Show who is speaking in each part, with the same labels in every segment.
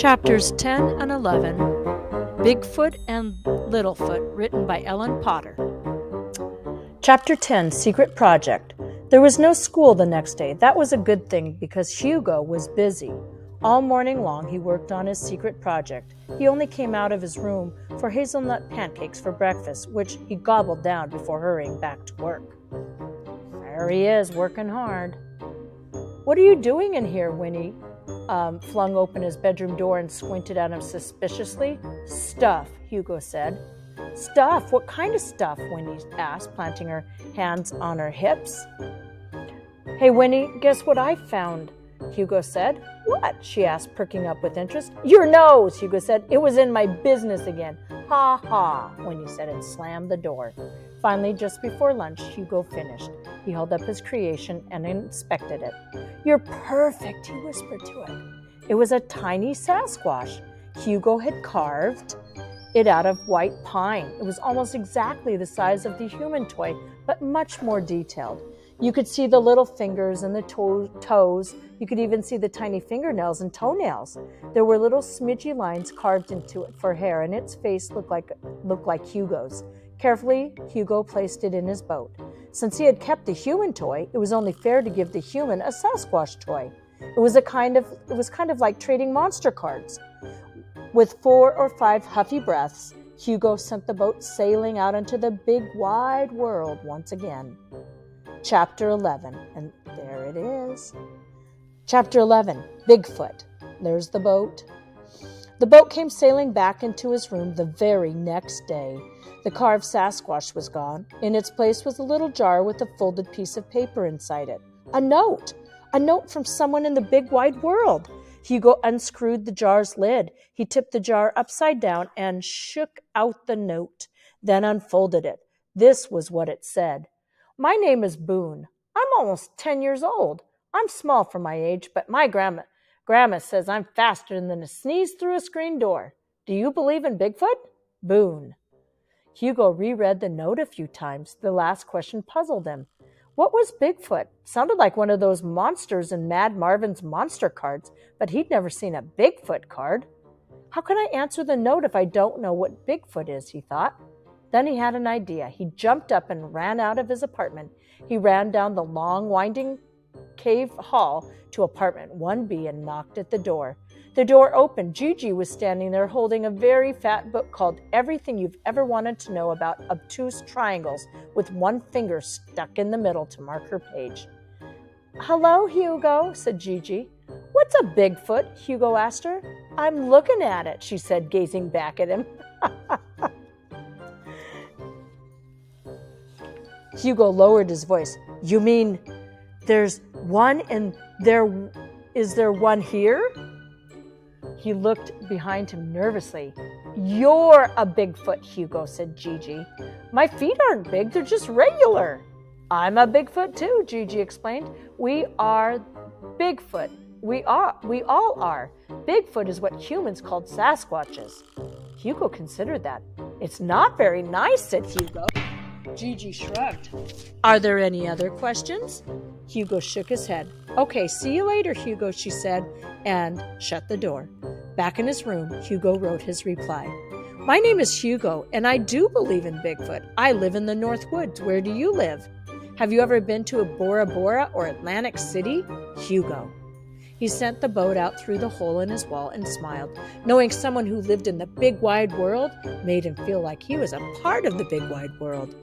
Speaker 1: Chapters 10 and 11 Bigfoot and Littlefoot, written by Ellen Potter. Chapter 10 Secret Project. There was no school the next day. That was a good thing because Hugo was busy. All morning long, he worked on his secret project. He only came out of his room for hazelnut pancakes for breakfast, which he gobbled down before hurrying back to work. There he is, working hard. What are you doing in here, Winnie? Um, flung open his bedroom door and squinted at him suspiciously. Stuff, Hugo said. Stuff? What kind of stuff? Winnie asked, planting her hands on her hips. Hey, Winnie, guess what I found? Hugo said. What? she asked, perking up with interest. Your nose, Hugo said. It was in my business again. Ha ha, Winnie said and slammed the door. Finally, just before lunch, Hugo finished. He held up his creation and inspected it. You're perfect, he whispered to it. It was a tiny Sasquatch. Hugo had carved it out of white pine. It was almost exactly the size of the human toy, but much more detailed. You could see the little fingers and the to- toes. You could even see the tiny fingernails and toenails. There were little smidgy lines carved into it for hair, and its face looked like looked like Hugo's. Carefully, Hugo placed it in his boat. Since he had kept the human toy, it was only fair to give the human a Sasquatch toy. It was a kind of it was kind of like trading monster cards. With four or five huffy breaths, Hugo sent the boat sailing out into the big wide world once again. Chapter 11, and there it is. Chapter 11 Bigfoot. There's the boat. The boat came sailing back into his room the very next day. The carved Sasquatch was gone. In its place was a little jar with a folded piece of paper inside it. A note! A note from someone in the big wide world. Hugo unscrewed the jar's lid. He tipped the jar upside down and shook out the note, then unfolded it. This was what it said my name is Boone. I'm almost 10 years old. I'm small for my age, but my grandma, grandma says I'm faster than a sneeze through a screen door. Do you believe in Bigfoot? Boone. Hugo reread the note a few times. The last question puzzled him. What was Bigfoot? Sounded like one of those monsters in Mad Marvin's monster cards, but he'd never seen a Bigfoot card. How can I answer the note if I don't know what Bigfoot is? he thought. Then he had an idea. He jumped up and ran out of his apartment. He ran down the long, winding cave hall to apartment 1B and knocked at the door. The door opened. Gigi was standing there holding a very fat book called Everything You've Ever Wanted to Know About Obtuse Triangles with one finger stuck in the middle to mark her page. Hello, Hugo, said Gigi. What's a Bigfoot? Hugo asked her. I'm looking at it, she said, gazing back at him. Hugo lowered his voice. You mean there's one and there is there one here? He looked behind him nervously. You're a Bigfoot, Hugo said Gigi. My feet aren't big, they're just regular. I'm a Bigfoot too, Gigi explained. We are Bigfoot. We are we all are. Bigfoot is what humans called Sasquatches. Hugo considered that. It's not very nice, said Hugo. Gigi shrugged. Are there any other questions? Hugo shook his head. Okay, see you later, Hugo, she said, and shut the door. Back in his room, Hugo wrote his reply. My name is Hugo, and I do believe in Bigfoot. I live in the North Woods. Where do you live? Have you ever been to a Bora Bora or Atlantic City? Hugo. He sent the boat out through the hole in his wall and smiled. Knowing someone who lived in the big wide world made him feel like he was a part of the big wide world.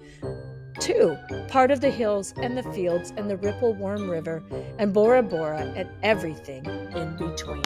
Speaker 1: Two, part of the hills and the fields and the ripple warm river and Bora Bora and everything in between.